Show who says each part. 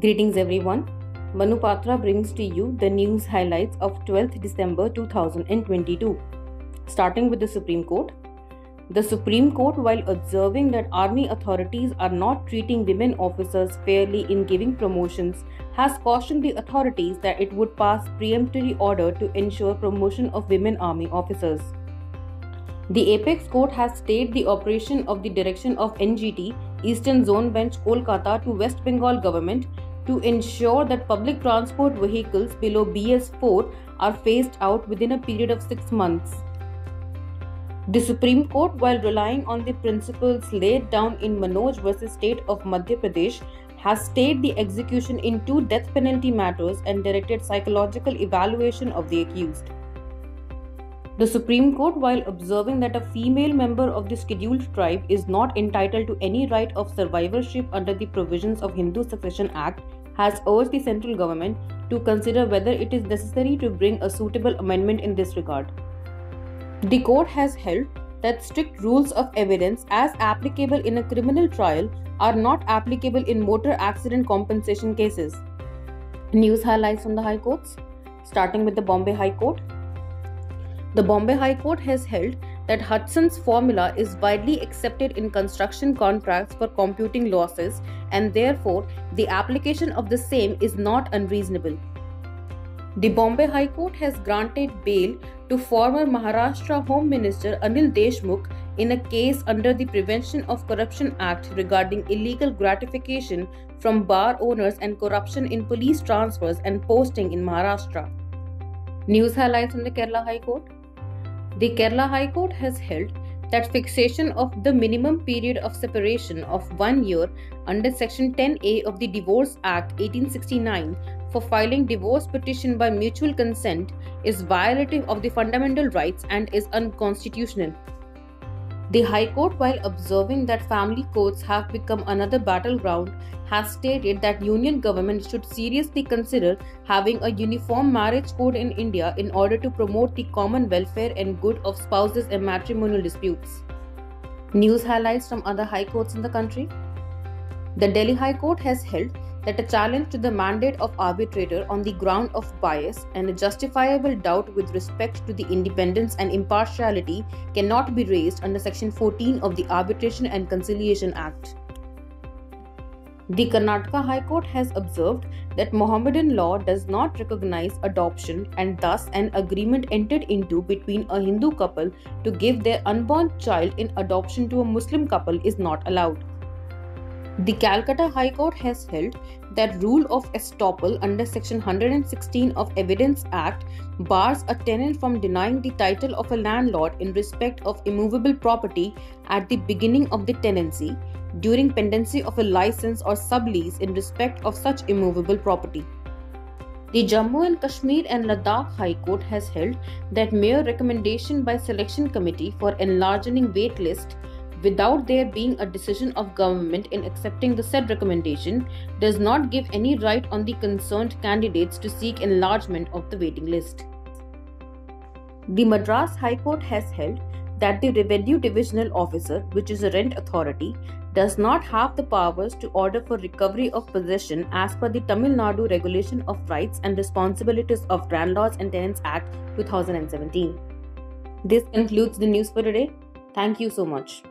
Speaker 1: Greetings everyone. Manupatra brings to you the news highlights of 12th December 2022. Starting with the Supreme Court. The Supreme Court, while observing that army authorities are not treating women officers fairly in giving promotions, has cautioned the authorities that it would pass preemptory order to ensure promotion of women army officers. The Apex Court has stayed the operation of the direction of NGT Eastern Zone Bench Kolkata to West Bengal government to ensure that public transport vehicles below BS4 are phased out within a period of 6 months. The Supreme Court, while relying on the principles laid down in Manoj vs. State of Madhya Pradesh, has stayed the execution in two death penalty matters and directed psychological evaluation of the accused. The Supreme Court, while observing that a female member of the scheduled tribe is not entitled to any right of survivorship under the provisions of Hindu Succession Act, has urged the central government to consider whether it is necessary to bring a suitable amendment in this regard. The court has held that strict rules of evidence as applicable in a criminal trial are not applicable in motor accident compensation cases. News highlights from the High Courts. Starting with the Bombay High Court, the hmm. Bombay High Court has held that Hudson's formula is widely accepted in construction contracts for computing losses and therefore the application of the same is not unreasonable. The Bombay High Court has granted bail to former Maharashtra Home Minister Anil Deshmukh in a case under the Prevention of Corruption Act regarding illegal gratification from bar owners and corruption in police transfers and posting in Maharashtra. News highlights from the Kerala High Court. The Kerala High Court has held that fixation of the minimum period of separation of one year under Section 10A of the Divorce Act 1869 for filing divorce petition by mutual consent is violative of the fundamental rights and is unconstitutional. The High Court, while observing that family courts have become another battleground, has stated that union government should seriously consider having a uniform marriage code in India in order to promote the common welfare and good of spouses in matrimonial disputes. News highlights from other high courts in the country. The Delhi High Court has held that a challenge to the mandate of arbitrator on the ground of bias and a justifiable doubt with respect to the independence and impartiality cannot be raised under section 14 of the Arbitration and Conciliation Act. The Karnataka High Court has observed that Mohammedan law does not recognize adoption and thus an agreement entered into between a Hindu couple to give their unborn child in adoption to a Muslim couple is not allowed. The Calcutta High Court has held that rule of estoppel under section 116 of Evidence Act bars a tenant from denying the title of a landlord in respect of immovable property at the beginning of the tenancy during pendency of a license or sublease in respect of such immovable property. The Jammu and Kashmir and Ladakh High Court has held that mere recommendation by selection committee for enlarging wait list without there being a decision of government in accepting the said recommendation does not give any right on the concerned candidates to seek enlargement of the waiting list. The Madras High Court has held that the Revenue Divisional Officer, which is a rent authority, does not have the powers to order for recovery of possession as per the Tamil Nadu Regulation of Rights and Responsibilities of Landlords and Tenants Act 2017. This concludes the news for today. Thank you so much.